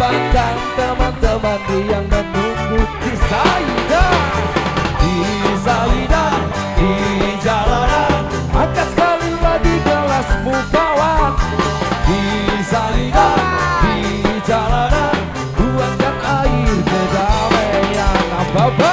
perempatan Teman-teman yang menunggu di Saidah Di Saidah, di jalanan. Angkat sekali lagi gelasmu kawan Di Saidah, di jalanan. Tuangkan air kedamaian Apa-apa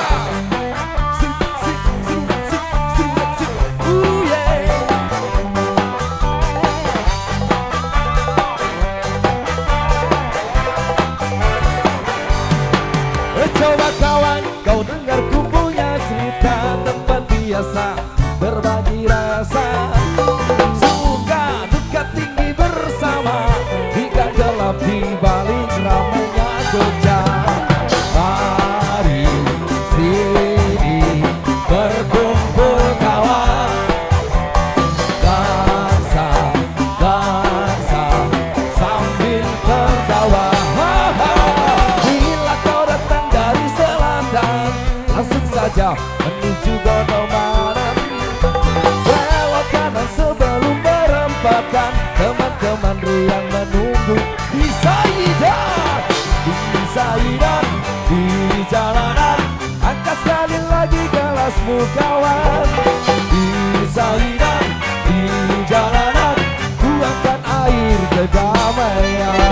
biasa berbagi rasa. Suka duka tinggi bersama. Hingga gelap di balik ramainya Jogja. Mari sini berkumpul kawan. Dansa, dansa sambil tertawa. Bila kau datang dari selatan Langsung saja Teman-teman riang menunggu Di Saidan Di Saidan Di jalanan. Angkat sekali lagi gelasmu kawan. Di Saidan Di jalanan Tuangkan air kedamaian